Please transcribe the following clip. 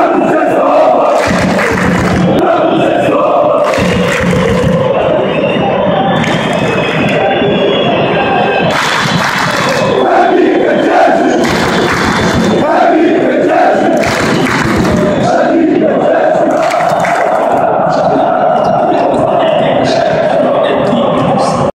Hallelujah.